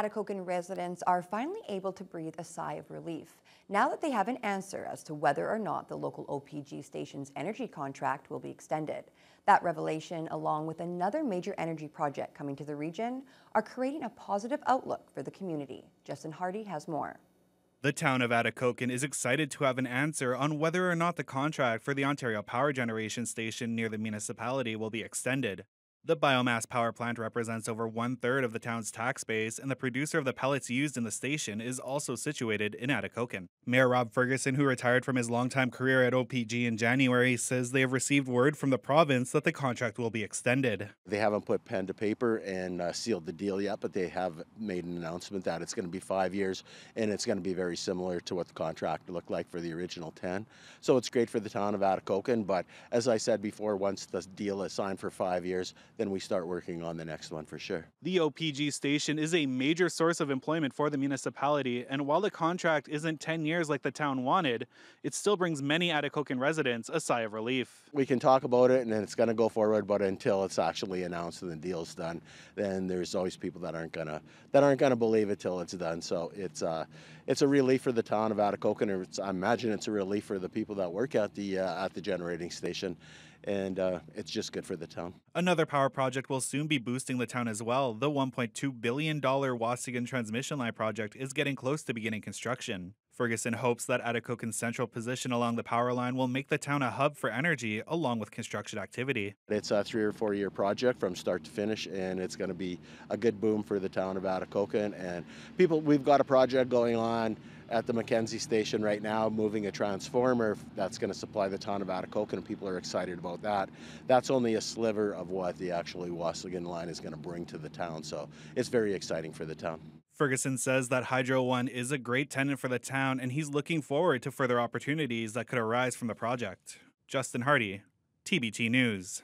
Atikokan residents are finally able to breathe a sigh of relief now that they have an answer as to whether or not the local OPG station's energy contract will be extended. That revelation, along with another major energy project coming to the region, are creating a positive outlook for the community. Justin Hardy has more. The town of Atikokan is excited to have an answer on whether or not the contract for the Ontario Power Generation Station near the municipality will be extended. The biomass power plant represents over one third of the town's tax base, and the producer of the pellets used in the station is also situated in Atikokan. Mayor Rob Ferguson, who retired from his longtime career at OPG in January, says they have received word from the province that the contract will be extended. They haven't put pen to paper and uh, sealed the deal yet, but they have made an announcement that it's going to be five years and it's going to be very similar to what the contract looked like for the original 10. So it's great for the town of Atikokan, but as I said before, once the deal is signed for five years, then we start working on the next one for sure. The OPG station is a major source of employment for the municipality, and while the contract isn't 10 years like the town wanted, it still brings many Atikokan residents a sigh of relief. We can talk about it and it's going to go forward, but until it's actually announced and the deal's done, then there's always people that aren't gonna that aren't gonna believe it till it's done. So it's uh, it's a relief for the town of Atikokan. I imagine it's a relief for the people that work at the uh, at the generating station and uh, it's just good for the town. Another power project will soon be boosting the town as well. The $1.2 billion Waasigan transmission line project is getting close to beginning construction. Ferguson hopes that Atikokan's central position along the power line will make the town a hub for energy along with construction activity. It's a three or four year project from start to finish, and it's going to be a good boom for the town of Atikokan. And people, we've got a project going on at the Mackenzie station right now, moving a transformer that's going to supply the town of Atikokan, and people are excited about that. That's only a sliver of what the actually Waasigan line is going to bring to the town, so it's very exciting for the town. Ferguson says that Hydro One is a great tenant for the town and he's looking forward to further opportunities that could arise from the project. Justin Hardy, TBT News.